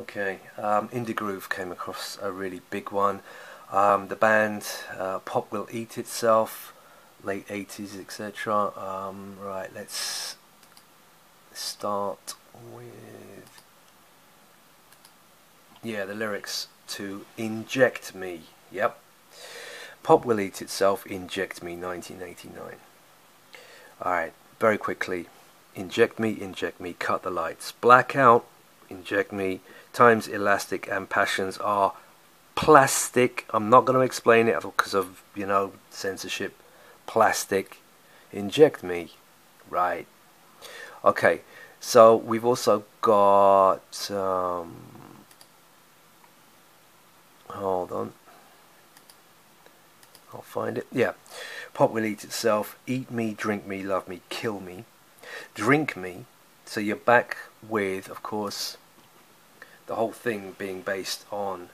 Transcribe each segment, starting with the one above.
Okay, um, Indegruv came across a really big one. Um, the band uh, Pop Will Eat Itself, late 80s, etc. Um, right, let's start with. Yeah, the lyrics to Inject Me. Yep. Pop Will Eat Itself, Inject Me, 1989. Alright, very quickly. Inject me, inject me, cut the lights. Blackout, inject me. Times elastic and passions are plastic. I'm not going to explain it because of, you know, censorship. Plastic. Inject me. Right. Okay, so we've also got. Um, hold on. I'll find it. Yeah. Pop will eat itself. Eat me, drink me, love me, kill me. Drink me. So you're back with, of course, the whole thing being based on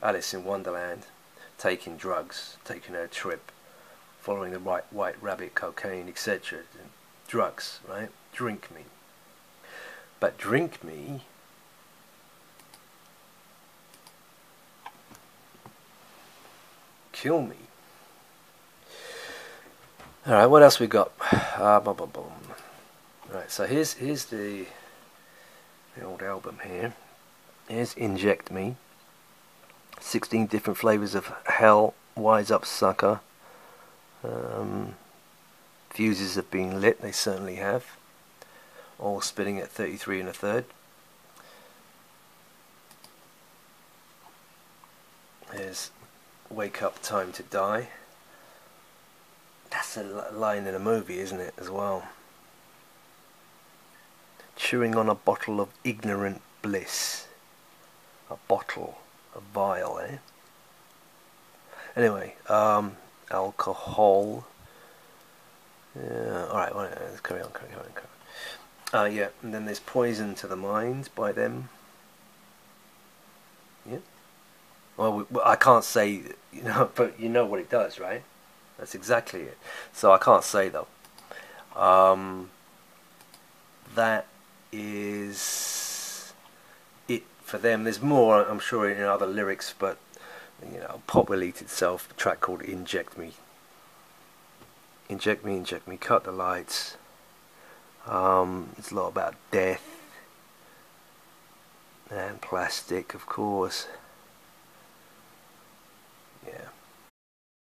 Alice in Wonderland taking drugs, taking a trip, following the white, white rabbit, cocaine, etc. Drugs, right? Drink me. But drink me kill me. All right, what else we got? Uh, boom, boom, boom. Right, so here's here's the the old album here. Here's Inject Me. 16 different flavors of hell. Wise up, sucker. Um, fuses have been lit. They certainly have. All spinning at 33 and a third. There's Wake Up Time to Die. That's a line in a movie, isn't it, as well? Chewing on a bottle of ignorant bliss. A bottle, a vial, eh? Anyway, um, alcohol. Yeah, alright, well, let's carry on, carry on, carry on. Uh, yeah, and then there's Poison to the Mind by them. Yeah. Well, we, I can't say, you know, but you know what it does, right? That's exactly it. So I can't say though. Um, that is it for them. There's more, I'm sure, in other lyrics, but you know, Pop will eat itself. A track called "Inject Me." Inject me, inject me. Cut the lights. Um, it's a lot about death and plastic, of course.